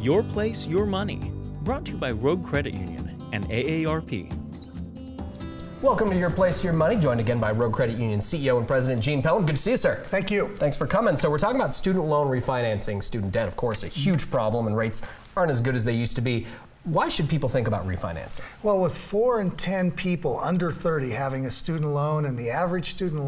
Your Place, Your Money. Brought to you by Rogue Credit Union and AARP. Welcome to Your Place, Your Money, joined again by Rogue Credit Union CEO and President Gene Pelham. Good to see you, sir. Thank you. Thanks for coming. So, we're talking about student loan refinancing. Student debt, of course, a huge problem, and rates aren't as good as they used to be. Why should people think about refinancing? Well, with four in 10 people under 30 having a student loan and the average student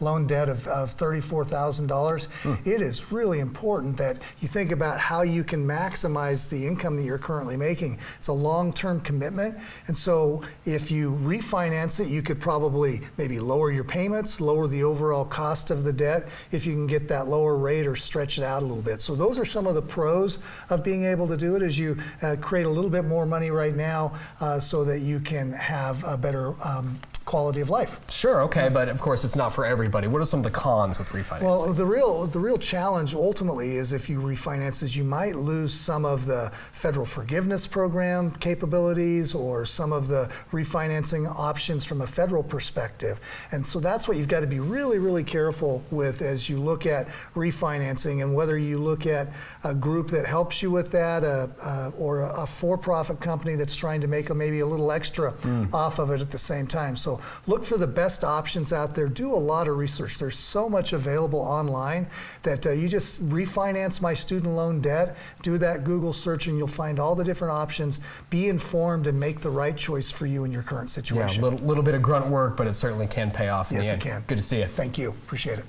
loan debt of, of $34,000, mm. it is really important that you think about how you can maximize the income that you're currently making. It's a long term commitment. And so if you refinance it, you could probably maybe lower your payments, lower the overall cost of the debt if you can get that lower rate or stretch it out a little bit. So those are some of the pros of being able to do it as you uh, create a little bit more money right now uh, so that you can have a better um, quality of life. Sure, okay, but of course it's not for everybody. What are some of the cons with refinancing? Well, the real the real challenge ultimately is if you refinance is you might lose some of the federal forgiveness program capabilities or some of the refinancing options from a federal perspective. And so that's what you've got to be really really careful with as you look at refinancing and whether you look at a group that helps you with that uh, uh, or a, a for-profit company that's trying to make a, maybe a little extra mm. off of it at the same time. So look for the best options out there. Do a lot of research. There's so much available online that uh, you just refinance my student loan debt, do that Google search, and you'll find all the different options. Be informed and make the right choice for you in your current situation. Yeah, a little, little bit of grunt work, but it certainly can pay off in yes, the end. it can. Good to see you. Thank you. Appreciate it.